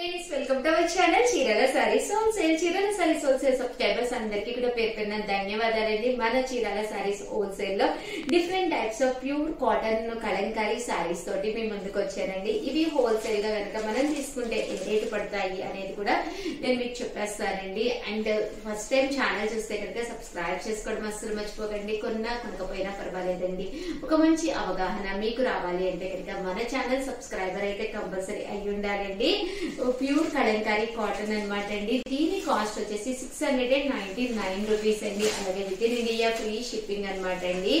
Friends welcome to our channel చీరల saris wholesale చీరల saris wholesale subscribers అందరికీ కూడా పేరు ధన్యవాదాలండి. మన చీరల సారీస్ హోల్సేల్లో different types of pure cotton Kalamkari saris తోటి మేము ముందుకు వచ్చానండి. ఇవి హోల్సేల్గా కనుక మనం తీసుకుంటే ఏ రేటు పడతాయి అనేది కూడా నేను మీకు చెప్పేస్తానండి. అండ్ ఫస్ట్ టైం ఛానల్ చూస్తే కనుక సబ్స్క్రైబ్ చేసుకోవడం అస్సలు మర్చిపోకండి. కొన్నా కొనకపోయినా పర్వాలేదండి. ఒక మంచి అవగాహన మీకు రావాలి అంటే కనుక మన ఛానల్ సబ్స్క్రైబర్ అయితే కంపల్సరీ అయి ఉండాలండి ప్యూర్ కలంకారీ కాటన్ అనమాట అండి. దీని కాస్ట్ వచ్చేసి six hundred and ninety nine rupees అండి. అలాగే within India free shipping అనమాట అండి.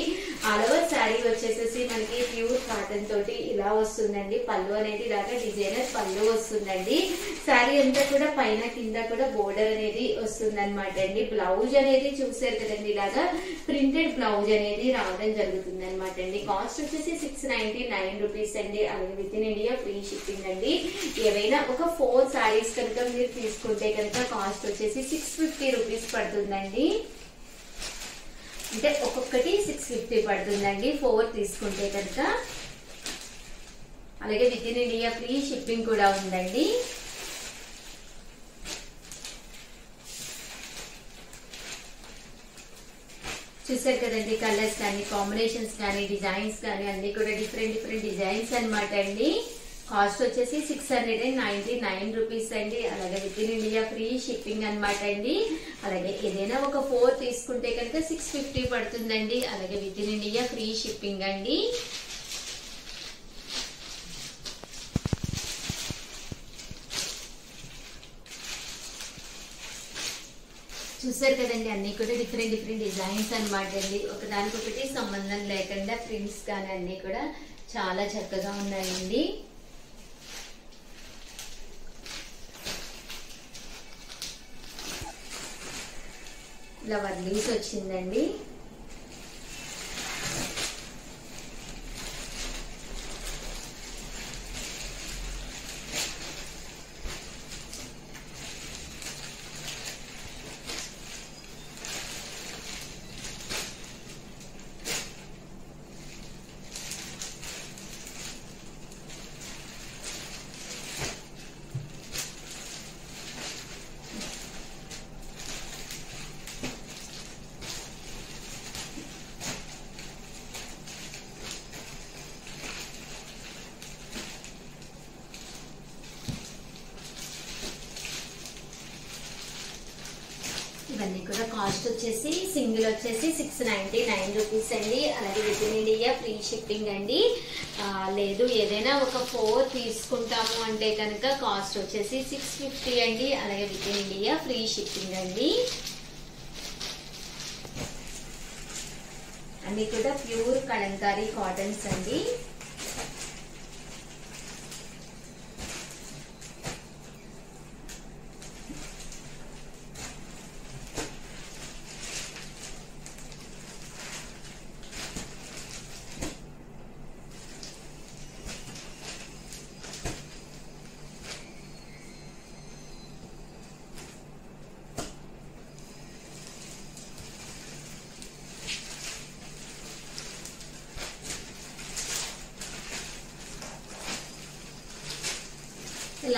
ఆల్ ఓవర్ శారీ వచ్చేసేసి మనకి ప్యూర్ కాటన్ తోటి ఇలా వస్తుందండి. పళ్ళు అనేది ఇలాగా డిజైనర్ పళ్ళు వస్తుందండి. శారీ అంతా కూడా పైన కింద కూడా బోర్డర్ అనేది వస్తుందన్నమాట అండి. బ్లౌజ్ అనేది చూసారు కదండి ఇలాగా. ప్రింటెడ్ బ్లౌజ్ అనేది రావడం జరుగుతుంది అనమాట అండి. కాస్ట్ వచ్చేసి సిక్స్ నైన్టీ నైన్ రూపీస్ అండి. అలాగే within India free shipping అండి. ఏవైనా ఒక ఫోర్ శారీస్ కనుక మీరు తీసుకుంటే కనుక కాస్ట్ వచ్చేసి సిక్స్ ఫిఫ్టీ రూపీస్ పడుతుందండి. అంటే ఒక్కొక్కటి సిక్స్ ఫిఫ్టీ పడుతుందండి ఫోర్ తీసుకుంటే కనుక. అలాగే within India free shipping కూడా ఉందండి. చూసారు కదండి కలర్స్ కానీ కాంబినేషన్స్ కానీ డిజైన్స్ కానీ అన్ని కూడా డిఫరెంట్ డిఫరెంట్ డిజైన్స్ అనమాట అండి. కాస్ట్ వచ్చేసి six hundred and ninety nine rupees అండి. అలాగే within India free shipping అన్నమాట అండి. అలాగే ఏదైనా ఒక ఫోర్ తీసుకుంటే కనుక సిక్స్ ఫిఫ్టీ పడుతుందండి. అలాగే within India free shipping అండి. చూసారు కదండి అన్ని కూడా డిఫరెంట్ డిఫరెంట్ డిజైన్స్ అనమాట అండి. ఒకదానికొకటి సంబంధం లేకుండా ప్రింట్స్ కానీ అన్ని కూడా చాలా చక్కగా ఉన్నాయండి. ఇలా లీవ్స్ వచ్చిందండి. ఇక్కడ కూడా కాస్ట్ వచ్చేసి సింగిల్ వచ్చేసి సిక్స్ నైన్టీ నైన్ రూపీస్ అండి. అలాగే within India free shipping అండి. లేదు ఏదైనా ఒక ఫోర్ తీసుకుంటాము అంటే కనుక కాస్ట్ వచ్చేసి సిక్స్ ఫిఫ్టీ అండి. అలాగే within India free shipping అండి. అన్ని కూడా ప్యూర్ కలంకారీ కాటన్స్ అండి.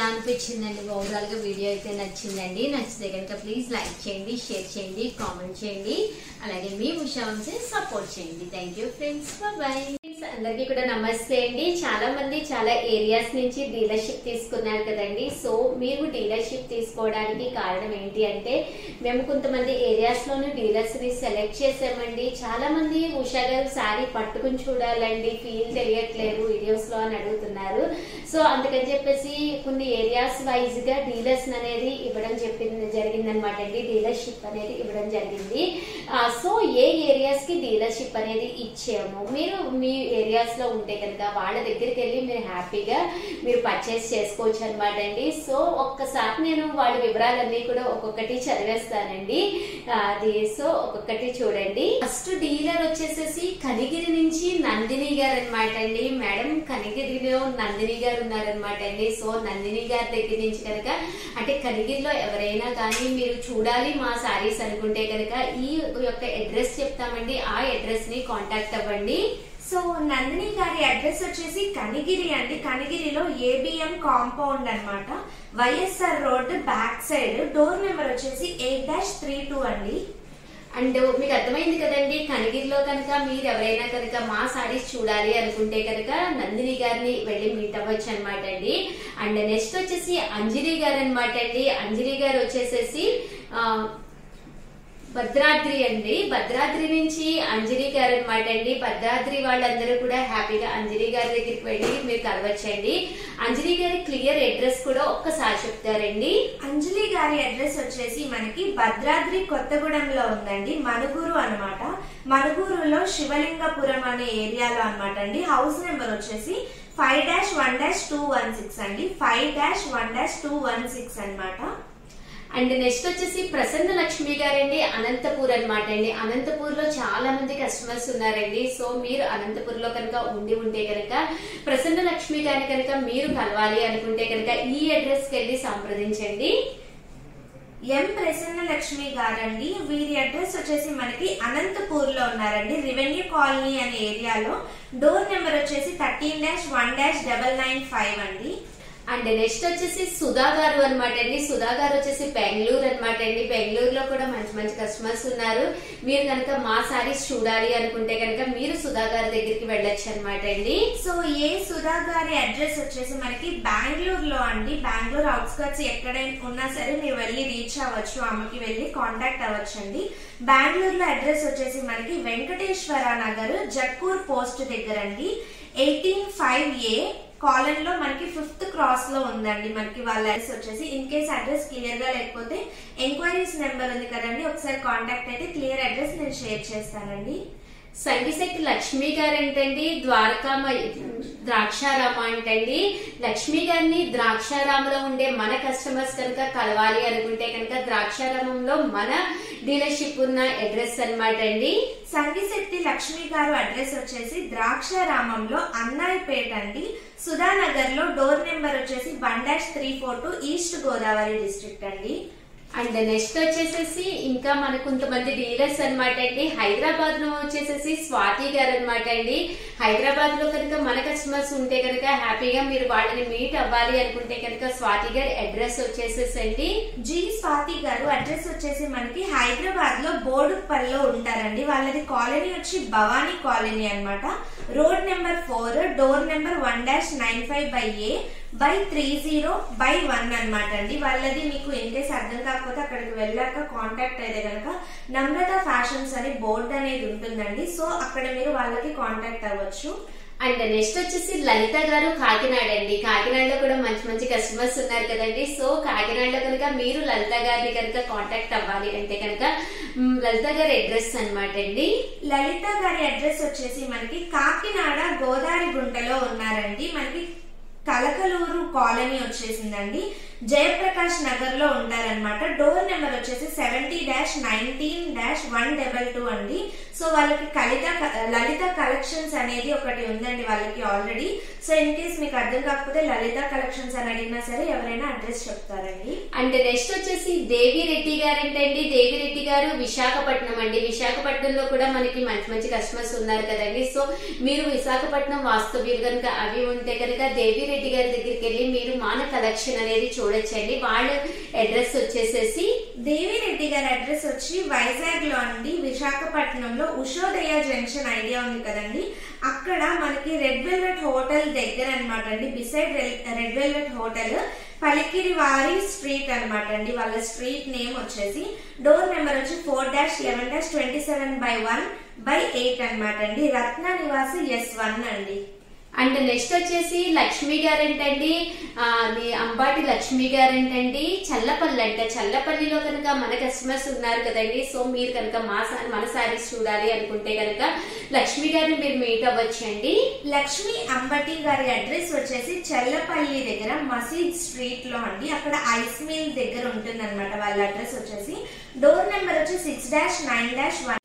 ఎలా అనిపించిందండి ఓవరాల్గా వీడియో అయితే నచ్చిందండి. నచ్చితే కనుక ప్లీజ్ లైక్ చేయండి షేర్ చేయండి కామెంట్ చేయండి. అలాగే మీ ఉషా సపోర్ట్ చేయండి. థ్యాంక్ యూ ఫ్రెండ్స్ బాయ్ అందరికీ కూడా నమస్తే అండి. చాలా మంది చాలా ఏరియాస్ నుంచి డీలర్షిప్ తీసుకున్నారు కదండి. సో మీరు డీలర్షిప్ తీసుకోవడానికి కారణం ఏంటి అంటే మేము కొంతమంది ఏరియాస్ డీలర్స్ని డీలర్స్ని సెలెక్ట్ చేసామండి చాలా మంది ఉషా గారు శారీ పట్టుకుని చూడాలండి. ఫీల్ తెలియట్లేదు వీడియోస్లో అని అడుగుతున్నారు. సో అందుకని చెప్పేసి కొన్ని ఏరియాస్ వైజ్గా డీలర్స్ అనేది ఇవ్వడం చెప్పింది జరిగిందనమాట అండి. డీలర్షిప్ అనేది ఇవ్వడం జరిగింది. సో ఏ ఏరియాస్కి డీలర్షిప్ అనేది ఇచ్చాము? మీరు మీ ఏరియాస్లో ఉంటే కనుక వాళ్ళ దగ్గరికి వెళ్ళి మీరు హ్యాపీగా మీరు పర్చేస్ చేసుకోవచ్చు అనమాట అండి. సో ఒక్కసారి నేను వాళ్ళ వివరాలన్నీ కూడా ఒక్కొక్కటి చదివేస్తానండి. అది సో ఒక్కొక్కటి చూడండి. ఫస్ట్ డీలర్ వచ్చేసేసి కనిగిరి నుంచి నందిని గారు అనమాట అండి. మేడం కనిగిరిలో నందిని గారు ఉన్నారనమాట అండి. సో నందిని గారి దగ్గర నుంచి కనుక అంటే కనిగిరిలో ఎవరైనా కానీ మీరు చూడాలి మా సారీస్ అనుకుంటే కనుక ఈ యొక్క అడ్రస్ చెప్తామండి. ఆ అడ్రస్ని కాంటాక్ట్ అవ్వండి. సో నందిని గారి అడ్రస్ వచ్చేసి కనిగిరి అండి. కనిగిరిలో ఏబిఎం కాంపౌండ్ అనమాట YSR road back side. Door number వచ్చేసి ఎయిట్ డాష్ త్రీ టూ అండి. అండ్ మీకు అర్థమైంది కదండి కనిగిరిలో కనుక మీరు ఎవరైనా కనుక మా సారీస్ చూడాలి అనుకుంటే కనుక నందిని గారిని వెళ్ళి మీట్ అవ్వచ్చు అనమాట అండి. అండ్ నెక్స్ట్ వచ్చేసి అంజలి గారు అనమాట అండి. అంజలి గారు వచ్చేసేసి భద్రాద్రి అండి. భద్రాద్రి నుంచి అంజలి గారు అనమాట అండి. భద్రాద్రి వాళ్ళందరూ కూడా హ్యాపీగా అంజలి గారి దగ్గరికి వెళ్ళి మీరు కలవచ్చండి అంజలి గారి క్లియర్ అడ్రస్ కూడా ఒక్కసారి చెప్తారండి. అంజలి గారి అడ్రస్ వచ్చేసి మనకి భద్రాద్రి కొత్తగూడెంలో ఉందండి. మనుగురు అన్నమాట. మనుగురులో శివలింగపురం అనే ఏరియాలో అన్నమాట అండి. హౌస్ నెంబర్ వచ్చేసి five dash one dash two one six అండి. Five dash one dash two one six అనమాట అండ్ నెక్స్ట్ వచ్చేసి ప్రసన్న లక్ష్మి గారండి అనంతపూర్ అనమాట అండి. అనంతపూర్లో చాలా మంది కస్టమర్స్ ఉన్నారండి. సో మీరు అనంతపూర్లో కనుక ఉండి ఉంటే కనుక ప్రసన్న లక్ష్మి గారిని కనుక మీరు కలవాలి అనుకుంటే కనుక ఈ అడ్రస్కి వెళ్ళి సంప్రదించండి. ఎం ప్రసన్న లక్ష్మి గారండి. వీరి అడ్రస్ వచ్చేసి మనకి అనంతపూర్లో ఉన్నారండి. రెవెన్యూ కాలనీ అనే ఏరియాలో. డోర్ నెంబర్ వచ్చేసి thirteen dash one dash double nine five అండి. అండ్ నెక్స్ట్ వచ్చేసి సుధా గారు అనమాట అండి. సుధా గారు వచ్చేసి బెంగళూరు అనమాట అండి. బెంగళూరులో కూడా మంచి మంచి కస్టమర్స్ ఉన్నారు. మీరు కనుక మా సారీస్ చూడాలి అనుకుంటే కనుక మీరు సుధా గారి దగ్గరికి వెళ్ళొచ్చు అనమాట అండి. సో ఏ సుధా గారి అడ్రస్ వచ్చేసి మనకి బెంగళూరు లో అండి. బెంగళూరు అవుట్స్కట్స్ ఎక్కడైనా ఉన్నా సరే మీరు వెళ్ళి రీచ్ అవ్వచ్చు ఆమెకి వెళ్ళి కాంటాక్ట్ అవ్వచ్చు అండి. బెంగళూరులో అడ్రస్ వచ్చేసి మనకి వెంకటేశ్వర నగర్ జక్కూర్ పోస్ట్ దగ్గర అండి. ఎయిటీన్ ఫైవ్ ఏ కాలన్లో మనకి ఫిఫ్త్ క్రాస్లో ఉందండి. మనకి వాళ్ళ అడ్రస్ వచ్చేసి ఇన్ కేస్ అడ్రస్ క్లియర్గా లేకపోతే ఎంక్వైరీస్ నెంబర్ ఉంది కదండి. ఒకసారి కాంటాక్ట్ అయితే క్లియర్ అడ్రస్ నేను షేర్ చేస్తానండి. సంగీశక్తి లక్ష్మి గారు ఏంటండి ద్వారకామ ద్రాక్షారామ అంటండి లక్ష్మి గారిని ద్రాక్షారామలో ఉండే మన కస్టమర్స్ కనుక కలవాలి అనుకుంటే కనుక ద్రాక్షారామంలో మన డీలర్షిప్ ఉన్న అడ్రస్ అన్నమాట అండి. సంగీశక్తి లక్ష్మి గారు అడ్రస్ వచ్చేసి ద్రాక్షారామంలో అన్నాయిపేట అండి. సుధానగర్లో డోర్ నెంబర్ వచ్చేసి one dash three four two east Godavari district అండి. అండ్ నెక్స్ట్ వచ్చేసేసి ఇంకా మనకు కొంతమంది డీలర్స్ అనమాట అండి. హైదరాబాద్లో వచ్చేసేసి స్వాతి గారు అనమాట అండి. హైదరాబాద్లో కనుక మన కస్టమర్స్ ఉంటే కనుక హ్యాపీగా మీరు వాళ్ళని మీట్ అవ్వాలి అనుకుంటే కనుక స్వాతి గారి అడ్రస్ వచ్చేసేసండి. జి స్వాతి గారు అడ్రస్ వచ్చేసి మనకి హైదరాబాద్లో బోడుప్పల్లో ఉంటారండి. వాళ్ళది కాలనీ వచ్చి భవానీ కాలనీ అనమాట road number four door number one dash nine five by A by three zero by one అనమాట అండి. వాళ్ళది మీకు ఇన్ కేస్ అర్థం కాకపోతే అక్కడికి వెళ్ళాక కాంటాక్ట్ అయితే కనుక నమ్రత ఫ్యాషన్స్ అని బోర్డు అనేది ఉంటుందండి. సో అక్కడ మీరు వాళ్ళకి కాంటాక్ట్ అవ్వచ్చు. అండ్ నెక్స్ట్ వచ్చేసి లలిత గారు కాకినాడ అండి. కాకినాడలో కూడా మంచి మంచి కస్టమర్స్ ఉన్నారు కదండి. సో కాకినాడలో కనుక మీరు లలిత గారిని కనుక కాంటాక్ట్ అవ్వాలి అంటే కనుక లలిత గారి అడ్రస్ అన్నమాట అండి. లలిత గారి అడ్రస్ వచ్చేసి మనకి కాకినాడ గోదావరి గుంటలో ఉన్నారండి. మనకి కలకలూరు కాలనీ వచ్చేసిందండి. జయప్రకాష్ నగర్లో ఉంటారనమాట డోర్ నెంబర్ వచ్చేసి seventy dash nineteen dash one double two అండి. సో వాళ్ళకి కలిత లలిత కలెక్షన్స్ అనేది ఒకటి ఉందండి వాళ్ళకి ఆల్రెడీ సో ఇన్ కేస్ మీకు అర్థం కాకపోతే లలిత కలెక్షన్స్ అని అడిగినా సరే ఎవరైనా అడ్రస్ చెప్తారండి. అండ్ నెక్స్ట్ వచ్చేసి దేవి రెడ్డి గారు ఏంటండి దేవి రెడ్డి గారు విశాఖపట్నం అండి. విశాఖపట్నంలో కూడా మనకి మంచి మంచి కస్టమర్స్ ఉన్నారు కదండి. సో మీరు విశాఖపట్నం వాస్తవ్యులు కనుక అవి ఉంటే కనుక దేవి రెడ్డి గారి దగ్గరికి వెళ్ళి మీరు మాన కలెక్షన్ అనేది చూడండి చూడొచ్చండి. వాళ్ళ అడ్రస్ వచ్చేసేసి దేవిరెడ్డి గారి అడ్రస్ వచ్చి వైజాగ్లో అండి విశాఖపట్నంలో ఉషోదయ జంక్షన్ ఐడియా ఉంది కదండి. అక్కడ మనకి రెడ్ వెల్వెట్ హోటల్ దగ్గర అనమాట అండి. బిసైడ్ రెడ్ వెల్వెట్ హోటల్ పలికిరి వారి స్ట్రీట్ అనమాట అండి. వాళ్ళ స్ట్రీట్ నేమ్ వచ్చేసి డోర్ నెంబర్ వచ్చి four dash eleven dash twenty seven by one by eight అన్నమాట అండి. రత్న నివాస్ ఎస్ వన్ అండి. అండ్ నెక్స్ట్ వచ్చేసి లక్ష్మి గారు ఏంటండి అది అంబాటి లక్ష్మి గారంటండి? చల్లపల్లి అంట చల్లపల్లిలో కనుక మన కస్టమర్స్ ఉన్నారు కదండి సో మీరు కనుక మా మన సారీస్ చూడాలి అనుకుంటే కనుక లక్ష్మి గారిని మీరు మీట్ అవ్వచ్చండి. లక్ష్మి అంబటి గారి అడ్రస్ వచ్చేసి చల్లపల్లి దగ్గర మసీద్ స్ట్రీట్లో అండి. అక్కడ ఐస్ మిల్ దగ్గర ఉంటుంది అనమాట వాళ్ళ అడ్రస్ వచ్చేసి. డోర్ నెంబర్ వచ్చి six dash nine dash one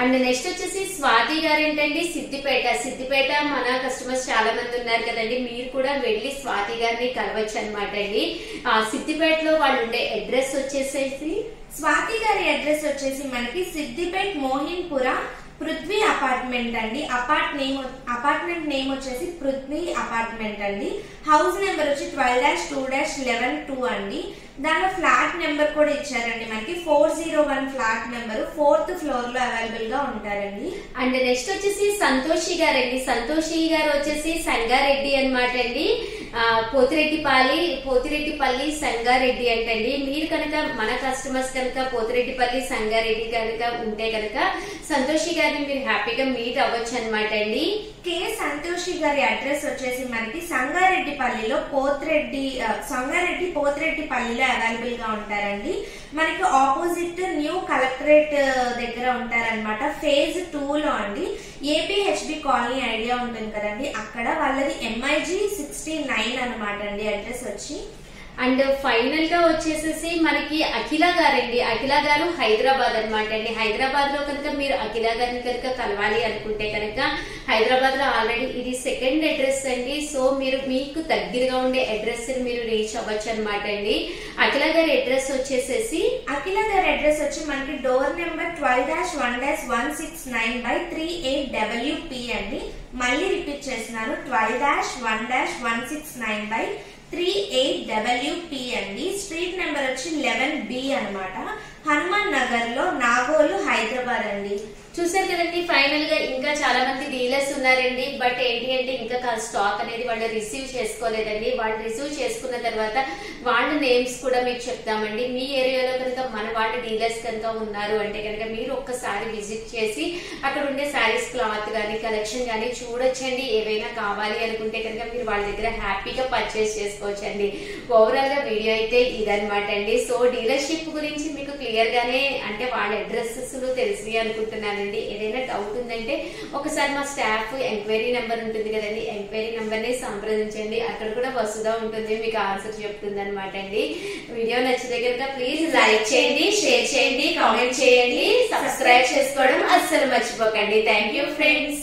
and next వచ్చేసి స్వాతి గారు ఏంటండి? సిద్దిపేట. సిద్దిపేట మన కస్టమర్స్ చాలా మంది ఉన్నారు కదండి. మీరు కూడా వెళ్ళి స్వాతి గారిని కలవచ్చు అనమాట అండి సిద్దిపేటలో వాళ్ళు ఉండే అడ్రస్ వచ్చేసేసి? స్వాతి గారి అడ్రస్ వచ్చేసి మనకి సిద్దిపేట మోహిన్పుర పృథ్వీ అపార్ట్మెంట్ అండి. అపార్ట్ నేమ్ అపార్ట్మెంట్ నేమ్ వచ్చేసి పృథ్వీ అపార్ట్మెంట్ అండి. హౌస్ నెంబర్ వచ్చి twelve dash two dash eleven two అండి. దానిలో ఫ్లాట్ నెంబర్ కూడా ఇచ్చారండి. మనకి four zero one flat number fourth ఫ్లోర్లో అవైలబుల్గా ఉంటారండి. అండ్ నెక్స్ట్ వచ్చేసి సంతోషి గారండి. సంతోషి గారు వచ్చేసి సంగారెడ్డి అనమాట అండి. పోతిరెడ్డిపాలి పోతిరెడ్డిపల్లి సంగారెడ్డి అంటండి. మీరు కనుక మన కస్టమర్స్ కనుక పోతిరెడ్డిపల్లి సంగారెడ్డి కనుక ఉంటే కనుక సంతోషి గారిని మీరు హ్యాపీగా మీట్ అవ్వచ్చు అనమాట అండి. కే సంతోషి గారి అడ్రస్ వచ్చేసి మనకి సంగారెడ్డిపల్లిలో పోతిరెడ్డి సంగారెడ్డి పోతిరెడ్డిపల్లిలో అవైలబుల్గా ఉంటారండి. మనకి ఆపోజిట్ న్యూ కలెక్టరేట్ దగ్గర ఉంటారన్నమాట. ఫేజ్ టూ లో అండి. ఏపీ కాలనీ ఐడియా ఉంటుంది కదండి. అక్కడ వాళ్ళది ఎంఐజీ సిక్స్టీ నైన్ అనమాట అండి అడ్రస్ వచ్చి. అండ్ ఫైనల్గా వచ్చేసేసి మనకి అఖిల గారండి. అఖిల గారు హైదరాబాద్ అనమాట అండి. హైదరాబాద్లో కనుక మీరు అఖిల గారిని కనుక కలవాలి అనుకుంటే కనుక హైదరాబాద్లో ఆల్రెడీ ఇది సెకండ్ అడ్రస్ అండి. సో మీరు మీకు దగ్గరగా ఉండే అడ్రస్ మీరు రీచ్ అవ్వచ్చు అనమాట అండి. అఖిల గారి అడ్రస్ వచ్చేసేసి అఖిల గారి అడ్రస్ వచ్చి మనకి door number twelve dash one dash one six nine by three eight WP అండి. మళ్ళీ రిపీట్ చేస్తున్నాను. Twelve dash one dash one six nine by three eight WP అండి. స్ట్రీట్ నెంబర్ వచ్చి లెవెన్ బి అనమాట హనుమాన్ నగర్లో నాగోలు హైదరాబాద్ అండి. చూసారు కదండి ఫైనల్గా ఇంకా చాలా మంది డీలర్స్ ఉన్నారండి. బట్ ఏంటి అంటే ఇంకా స్టాక్ అనేది వాళ్ళు రిసీవ్ చేసుకోలేదండి. వాళ్ళు రిసీవ్ చేసుకున్న తర్వాత వాళ్ళ నేమ్స్ కూడా మీకు చెప్తామండి. మీ ఏరియాలో కనుక మన వాళ్ళ డీలర్స్ కనుక ఉన్నారు అంటే కనుక మీరు ఒక్కసారి విజిట్ చేసి అక్కడ ఉండే శారీస్ క్లాత్ కానీ కలెక్షన్ కానీ చూడొచ్చండి. ఏవైనా కావాలి అనుకుంటే కనుక మీరు వాళ్ళ దగ్గర హ్యాపీగా పర్చేస్ చేసుకోవచ్చండి. ఓవరాల్గా వీడియో అయితే ఇదనమాట అండి. సో డీలర్షిప్ గురించి మీకు క్లియర్ గానే అంటే వాళ్ళ అడ్రస్సెస్ తెలిసి అనుకుంటున్నానండి. ఏదైనా డౌట్ ఉందంటే ఒకసారి మా స్టాఫ్ ఎంక్వైరీ నెంబర్ ఉంటుంది కదండి. ఎంక్వైరీ నెంబర్ని సంప్రదించండి. అక్కడ కూడా వసుదా ఉంటుంది. మీకు ఆన్సర్ చెప్తుంది అనమాట అండి. వీడియో నచ్చితే కనుక ప్లీజ్ లైక్ చేయండి షేర్ చేయండి కామెంట్ చేయండి సబ్స్క్రైబ్ చేసుకోవడం అస్సలు మర్చిపోకండి. Thank you friends